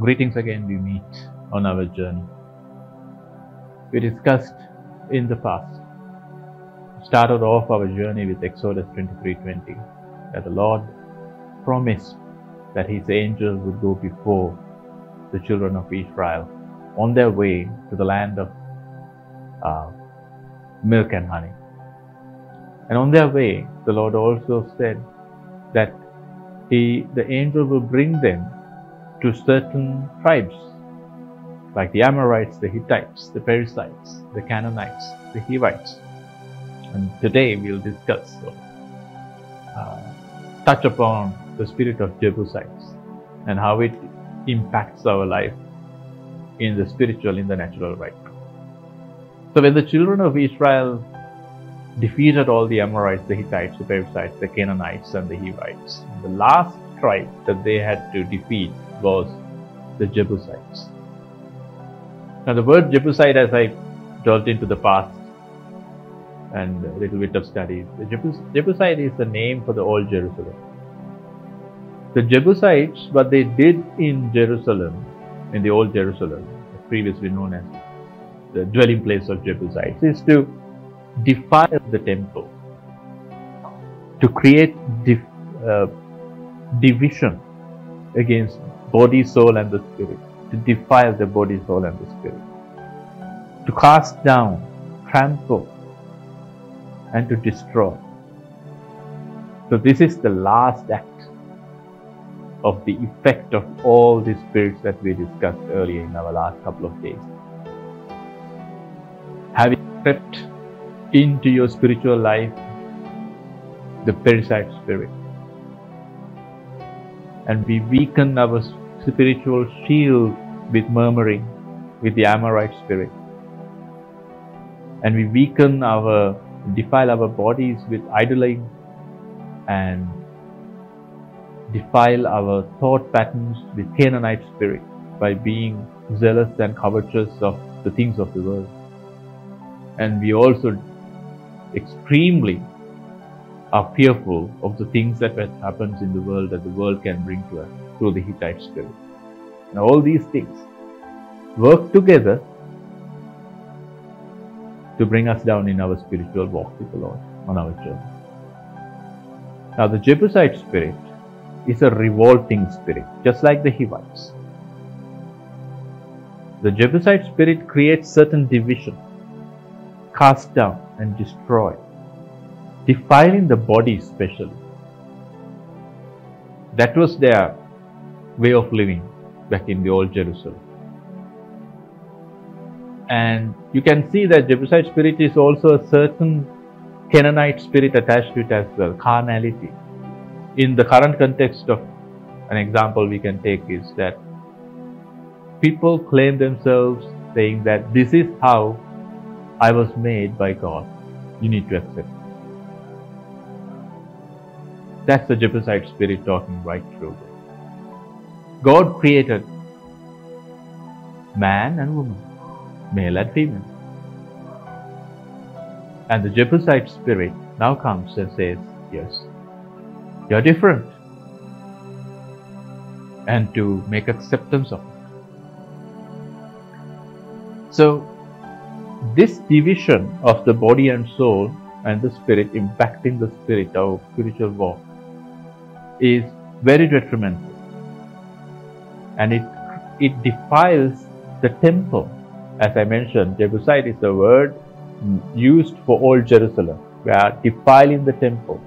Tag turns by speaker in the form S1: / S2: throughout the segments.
S1: Greetings again, we meet on our journey. We discussed in the past, started off our journey with Exodus 23:20, that the Lord promised that His angels would go before the children of Israel on their way to the land of uh, milk and honey. And on their way, the Lord also said that he, the angel will bring them to certain tribes, like the Amorites, the Hittites, the Perizzites, the Canaanites, the Hivites. And today we'll discuss, uh, touch upon the spirit of Jebusites and how it impacts our life in the spiritual, in the natural right So when the children of Israel defeated all the Amorites, the Hittites, the Perizzites, the Canaanites, and the Hivites, the last tribe that they had to defeat was the Jebusites. Now the word Jebusite, as I delved into the past and a little bit of study, the Jebus Jebusite is the name for the old Jerusalem. The Jebusites, what they did in Jerusalem, in the old Jerusalem, previously known as the dwelling place of Jebusites, is to defile the temple, to create uh, division against body, soul, and the spirit, to defile the body, soul, and the spirit, to cast down, trample, and to destroy. So, this is the last act of the effect of all the spirits that we discussed earlier in our last couple of days. Having crept into your spiritual life the Perizzite spirit, and we weaken our spiritual shield with murmuring, with the Amorite spirit. And we weaken our, defile our bodies with idling and defile our thought patterns with Canaanite spirit by being zealous and covetous of the things of the world. And we also extremely are fearful of the things that happens in the world that the world can bring to us through the Hittite spirit. Now all these things work together to bring us down in our spiritual walk with the Lord on our journey. Now the Jebusite spirit is a revolting spirit, just like the Hivites. The Jebusite spirit creates certain division, cast down and destroy defiling the body especially. That was their way of living back in the old Jerusalem. And you can see that Jebusite spirit is also a certain Canaanite spirit attached to it as well, carnality. In the current context of an example we can take is that people claim themselves saying that this is how I was made by God. You need to accept that's the Jebusite spirit talking right through. God created man and woman, male and female. And the Jebusite spirit now comes and says, Yes, you're different. And to make acceptance of it. So, this division of the body and soul and the spirit impacting the spirit, our spiritual walk, is very detrimental. And it it defiles the temple. As i mentioned jebusite is a word used for old jerusalem. We are defiling the temple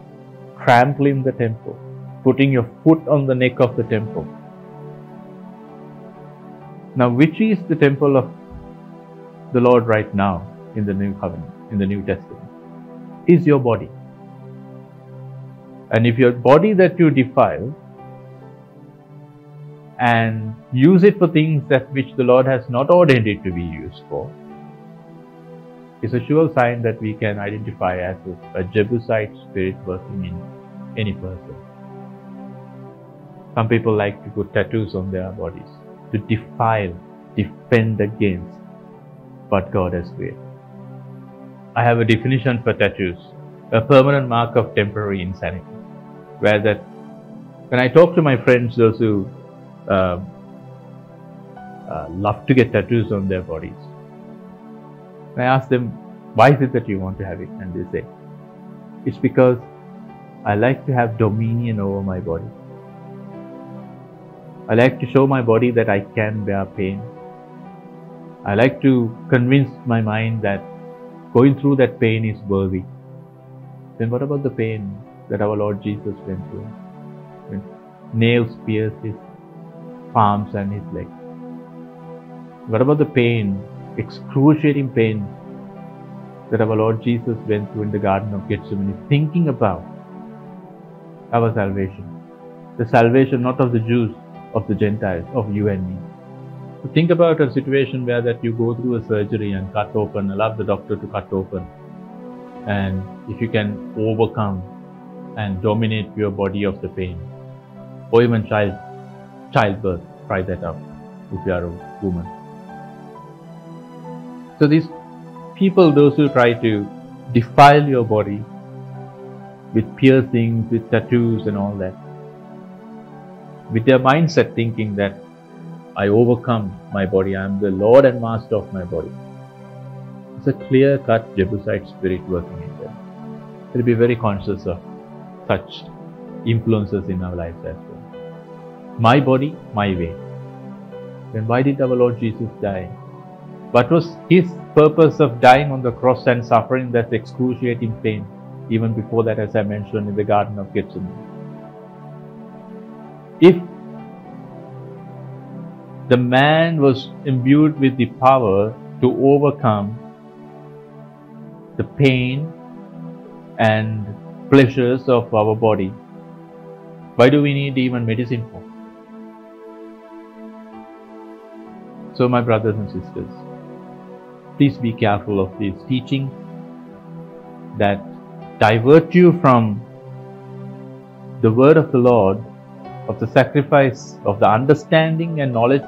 S1: trampling the temple putting your foot on the neck of the temple. Now which is the temple of the lord right now in the new covenant in the new testament? Is your body and if your body that you defile and use it for things that which the Lord has not ordained it to be used for, is a sure sign that we can identify as a, a Jebusite spirit working in any person. Some people like to put tattoos on their bodies to defile, defend against what God has created. I have a definition for tattoos a permanent mark of temporary insanity where that when I talk to my friends, those who uh, uh, love to get tattoos on their bodies. And I ask them, why is it that you want to have it? And they say, it's because I like to have dominion over my body. I like to show my body that I can bear pain. I like to convince my mind that going through that pain is worthy. Then what about the pain that our Lord Jesus went through? When nails pierced his palms and his legs. What about the pain, excruciating pain that our Lord Jesus went through in the Garden of Gethsemane, thinking about our salvation. The salvation not of the Jews, of the Gentiles, of you and me. So think about a situation where that you go through a surgery and cut open, allow the doctor to cut open. And if you can overcome and dominate your body of the pain, or even child childbirth, try that out if you are a woman. So these people, those who try to defile your body with piercings, with tattoos and all that, with their mindset thinking that I overcome my body, I am the Lord and Master of my body. It's a clear cut Jebusite spirit working in them. We'll be very conscious of such influences in our lives as well. My body, my way. Then why did our Lord Jesus die? What was his purpose of dying on the cross and suffering that excruciating pain, even before that, as I mentioned in the Garden of Gethsemane? If the man was imbued with the power to overcome the pain and pleasures of our body, why do we need even medicine for? So, my brothers and sisters, please be careful of these teachings that divert you from the word of the Lord, of the sacrifice, of the understanding and knowledge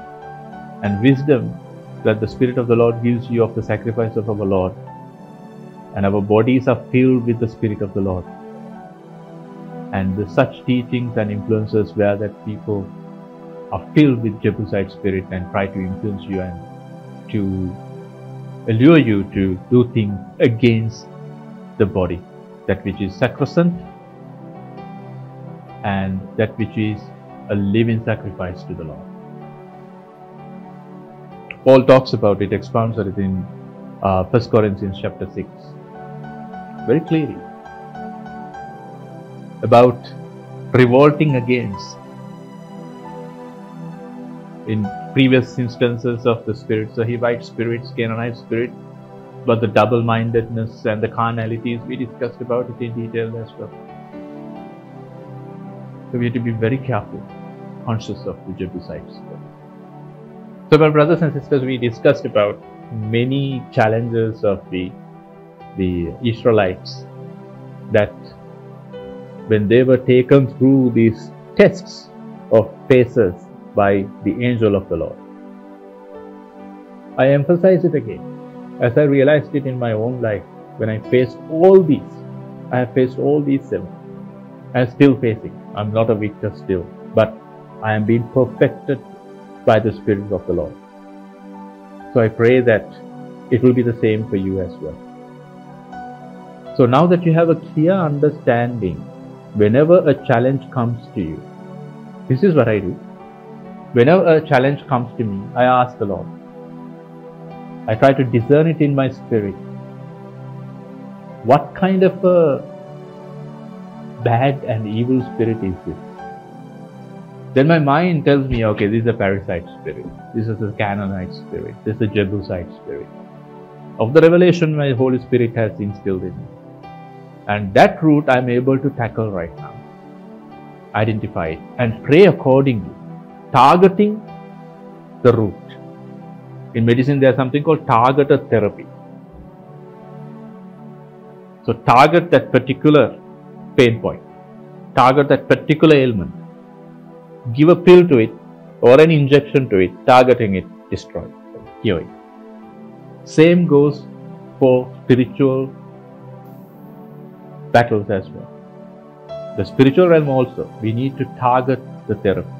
S1: and wisdom that the Spirit of the Lord gives you of the sacrifice of our Lord. And our bodies are filled with the Spirit of the Lord. And the, such teachings and influences where that people are filled with Jebusite spirit and try to influence you and to allure you to do things against the body, that which is sacrosanct and that which is a living sacrifice to the Lord. Paul talks about it, expounds on it in uh, 1 Corinthians chapter 6, very clearly about revolting against in previous instances of the Spirit. So he writes spirits, Canaanite spirit, but the double mindedness and the carnalities, we discussed about it in detail as well. So we have to be very careful, conscious of the Jebusites. So, my brothers and sisters, we discussed about many challenges of the the Israelites that when they were taken through these tests of paces by the angel of the Lord. I emphasize it again as I realized it in my own life when I faced all these. I have faced all these seven. I am still facing. I'm not a victor still, but I am being perfected by the Spirit of the Lord. So I pray that it will be the same for you as well. So now that you have a clear understanding, whenever a challenge comes to you, this is what I do. Whenever a challenge comes to me, I ask the Lord. I try to discern it in my spirit. What kind of a bad and evil spirit is this? Then my mind tells me, okay, this is a Perizzite spirit, this is a Canaanite spirit, this is a Jebusite spirit. Of the revelation my Holy Spirit has instilled in me. And that root I am able to tackle right now. Identify it and pray accordingly targeting the root. In medicine, there's something called targeted therapy. So, target that particular pain point, target that particular ailment, give a pill to it or an injection to it, targeting it, destroy it, cure it. Same goes for spiritual battles as well. The spiritual realm also, we need to target the therapy.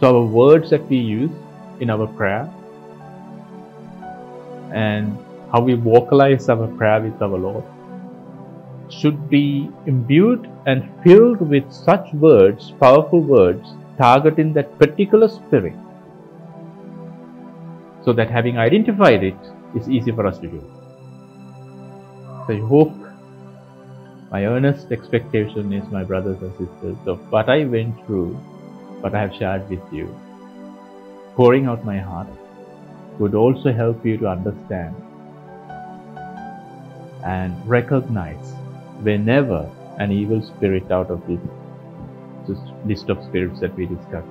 S1: So our words that we use in our prayer and how we vocalize our prayer with our Lord should be imbued and filled with such words, powerful words, targeting that particular spirit. So that having identified it, it is easy for us to do. So I hope my earnest expectation is, my brothers and sisters, of what I went through, what I have shared with you, pouring out my heart, would also help you to understand and recognize whenever an evil spirit out of this list of spirits that we discussed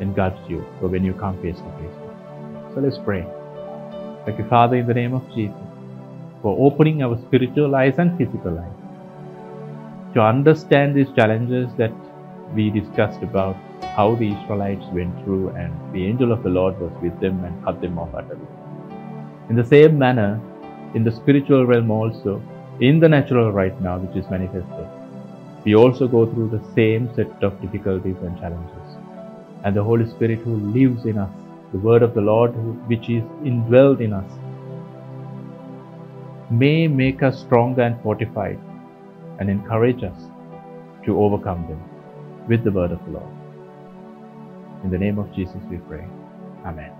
S1: engulfs you or when you come face to face. So let's pray. Thank you, Father, in the name of Jesus, for opening our spiritual eyes and physical eyes to understand these challenges that we discussed about how the Israelites went through and the angel of the Lord was with them and cut them off utterly. In the same manner, in the spiritual realm also, in the natural right now, which is manifested, we also go through the same set of difficulties and challenges. And the Holy Spirit who lives in us, the word of the Lord which is indwelled in us, may make us stronger and fortified and encourage us to overcome them with the word of the Lord. In the name of Jesus we pray. Amen.